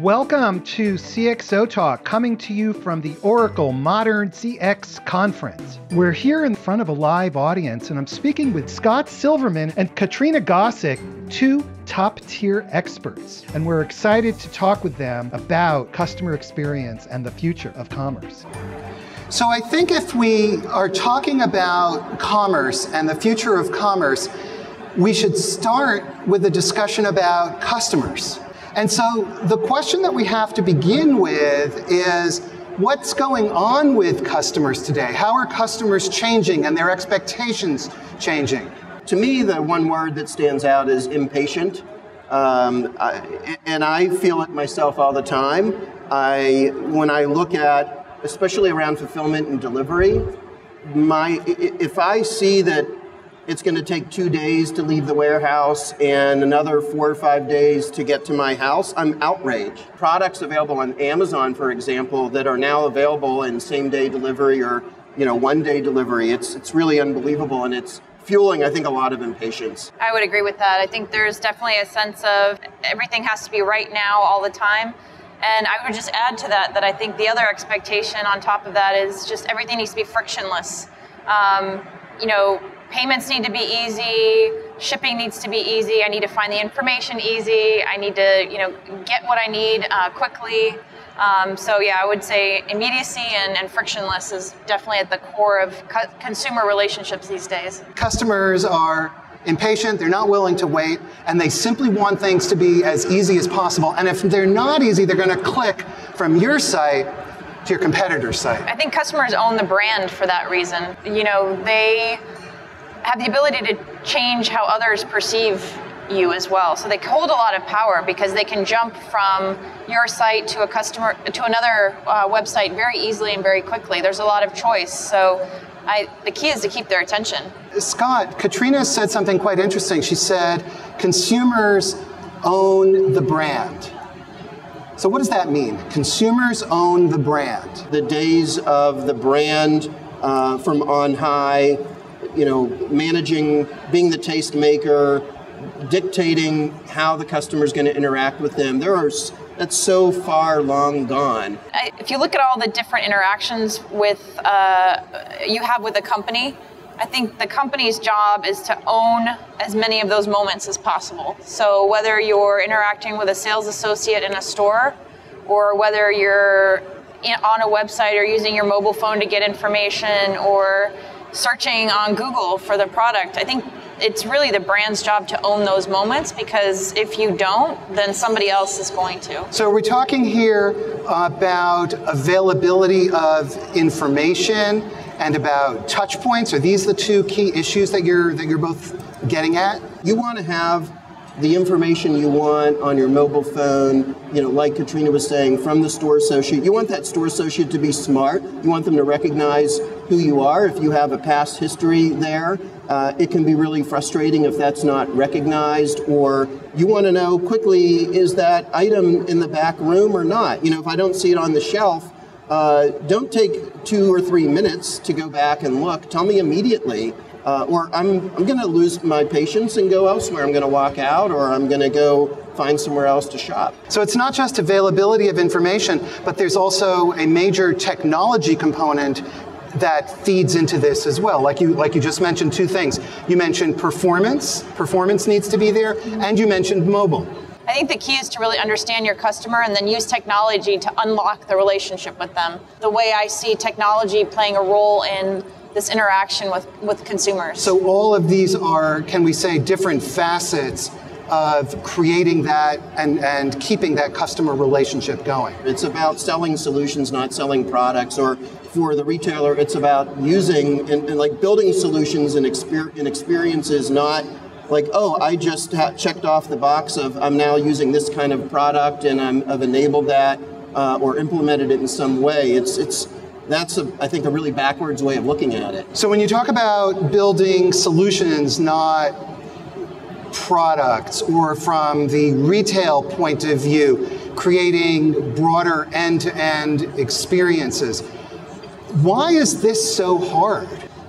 Welcome to CXO Talk, coming to you from the Oracle Modern CX Conference. We're here in front of a live audience, and I'm speaking with Scott Silverman and Katrina Gosek, two top tier experts. And we're excited to talk with them about customer experience and the future of commerce. So, I think if we are talking about commerce and the future of commerce, we should start with a discussion about customers. And so the question that we have to begin with is what's going on with customers today? How are customers changing and their expectations changing? To me, the one word that stands out is impatient. Um, I, and I feel it myself all the time. I, when I look at, especially around fulfillment and delivery, my, if I see that it's going to take two days to leave the warehouse and another four or five days to get to my house. I'm outraged. Products available on Amazon, for example, that are now available in same day delivery or you know one day delivery. It's it's really unbelievable and it's fueling, I think, a lot of impatience. I would agree with that. I think there's definitely a sense of everything has to be right now all the time. And I would just add to that that I think the other expectation on top of that is just everything needs to be frictionless. Um, you know, payments need to be easy shipping needs to be easy i need to find the information easy i need to you know get what i need uh, quickly. Um, so yeah i would say immediacy and, and, frictionless is definitely at the core of co- consumer relationships these days. Customers are impatient they're not willing to wait and they simply want things to be as easy as possible. And if they're not easy they're going to click from your site to your competitor's site i think customers own the brand for that reason you know they have the ability to change how others perceive you as well. So they hold a lot of power because they can jump from your site to a customer to another uh, website very easily and very quickly. There's a lot of choice. So I, the key is to keep their attention. Scott, Katrina said something quite interesting. She said consumers own the brand. So what does that mean? Consumers own the brand. The days of the brand uh, from on high you know, managing, being the tastemaker, dictating how the customer is going to interact with them. There are that's so far long gone. If you look at all the different interactions with uh, you have with a company, I think the company's job is to own as many of those moments as possible. So whether you're interacting with a sales associate in a store, or whether you're on a website or using your mobile phone to get information, or searching on Google for the product. I think it's really the brand's job to own those moments because if you don't, then somebody else is going to. So, are we talking here about availability of information and about touch points? Are these the two key issues that you're that you're both getting at? You want to have the information you want on your mobile phone, you know, like Katrina was saying, from the store associate. You want that store associate to be smart. You want them to recognize who you are. If you have a past history there, uh, it can be really frustrating if that's not recognized, or you want to know quickly is that item in the back room or not? You know, if I don't see it on the shelf, uh, don't take two or three minutes to go back and look. Tell me immediately uh, or I'm, I'm going to lose my patience and go elsewhere. I'm going to walk out, or I'm going to go find somewhere else to shop. So it's not just availability of information, but there's also a major technology component that feeds into this as well. Like you, like you just mentioned two things. You mentioned performance, performance needs to be there, and you mentioned mobile. I think the key is to really understand your customer and then use technology to unlock the relationship with them. The way I see technology playing a role in this interaction with, with consumers. So all of these are, can we say, different facets of creating that and, and keeping that customer relationship going. It's about selling solutions, not selling products. Or for the retailer, it's about using and, and like building solutions and, exper- and experiences, not like, oh, I just ha- checked off the box of I'm now using this kind of product and i have enabled that uh, or implemented it in some way. It's it's that's, a, I think, a really backwards way of looking at it. So when you talk about building solutions, not products, or from the retail point of view, creating broader end-to-end experiences, why is this so hard?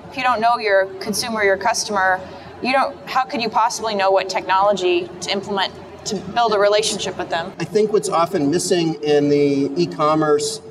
If you don't know your consumer, your customer, you don't. How could you possibly know what technology to implement to build a relationship with them. I think what's often missing in the e-commerce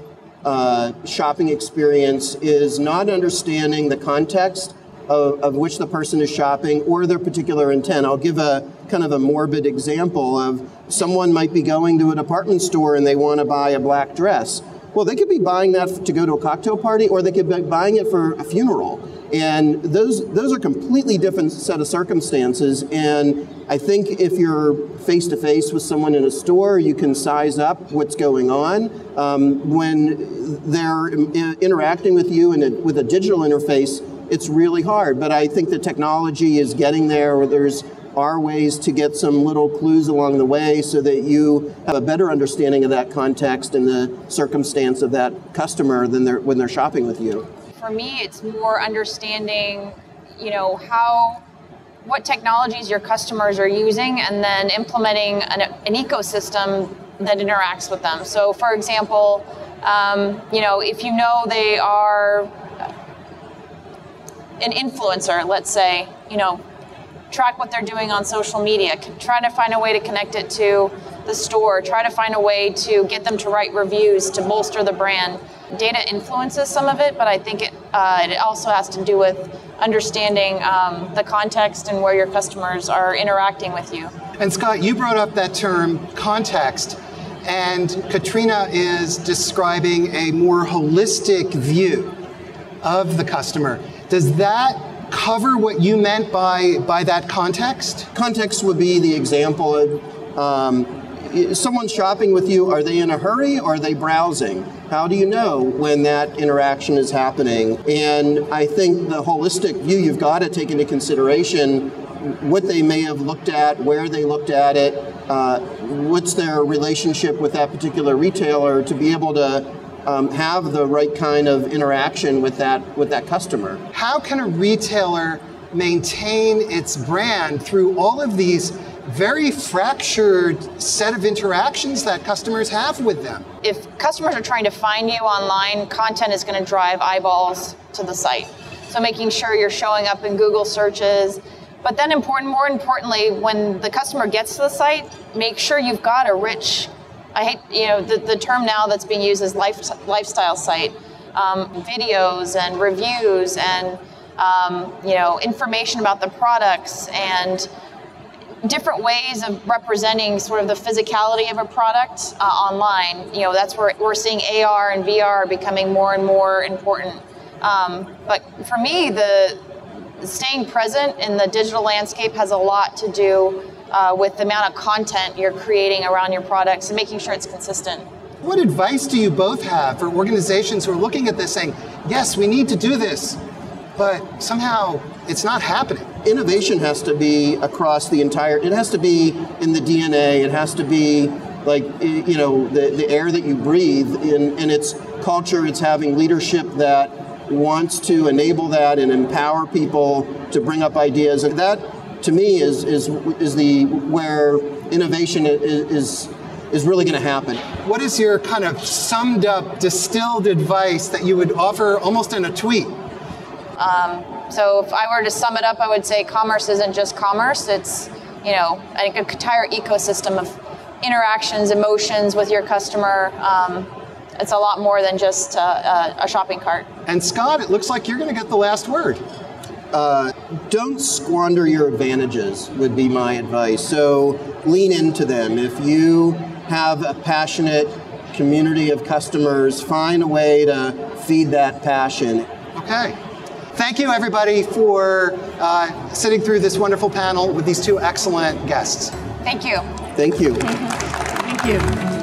uh, shopping experience is not understanding the context of, of, which the person is shopping or their particular intent. I'll give a kind of a morbid example of someone might be going to a department store and they want to buy a black dress. Well, they could be buying that to go to a cocktail party or they could be buying it for a funeral. And those those are completely different set of circumstances. And I think if you're face to face with someone in a store, you can size up what's going on. Um, when they're interacting with you in a, with a digital interface, it's really hard. But I think the technology is getting there. Or there's are ways to get some little clues along the way so that you have a better understanding of that context and the circumstance of that customer than they're, when they're shopping with you for me, it's more understanding, you know, how what technologies your customers are using and then implementing an, an ecosystem that interacts with them. So, for example, um, you know, if you know they are an influencer, let's say, you know, track what they're doing on social media, try to find a way to connect it to the store, try to find a way to get them to write reviews to bolster the brand data influences some of it, but I think it, uh, it also has to do with understanding um, the context and where your customers are interacting with you. And Scott, you brought up that term context, and Katrina is describing a more holistic view of the customer. Does that cover what you meant by, by that context? Context would be the example of um, someone's shopping with you, are they in a hurry or are they browsing? How do you know when that interaction is happening? And I think the holistic view you've got to take into consideration what they may have looked at, where they looked at it, uh, what's their relationship with that particular retailer to be able to um, have the right kind of interaction with that with that customer. How can a retailer maintain its brand through all of these very fractured set of interactions that customers have with them. If customers are trying to find you online, content is going to drive eyeballs to the site. So making sure you're showing up in Google searches. But then important, more importantly, when the customer gets to the site, make sure you've got a rich, I hate, you know, the, the term now that's being used is life, lifestyle site. Um, videos and reviews and um, you know information about the products and different ways of representing sort of the physicality of a product uh, online. You know, that's where we're seeing AR and VR becoming more and more important. Um, but for me, the staying present in the digital landscape has a lot to do uh, with the amount of content you're creating around your products and making sure it's consistent. What advice do you both have for organizations who are looking at this saying, yes, we need to do this, but somehow it's not happening? innovation has to be across the entire, it has to be in the DNA, it has to be like, you know, the, the air that you breathe in, in its culture, it's having leadership that wants to enable that and empower people to bring up ideas. And that, to me, is, is, is the, where innovation is, is is really going to happen. What is your kind of summed up, distilled advice that you would offer almost in a tweet? Um, so if I were to sum it up, I would say commerce isn't just commerce. It's, you know, an entire ecosystem of interactions, emotions with your customer. Um, it's a lot more than just a, a, shopping cart. And Scott, it looks like you're going to get the last word. Uh, don't squander your advantages, would be my advice. So lean into them. If you have a passionate community of customers, find a way to feed that passion. Okay. Thank you, everybody, for uh, sitting through this wonderful panel with these two excellent guests. Thank you. Thank you. Thank you.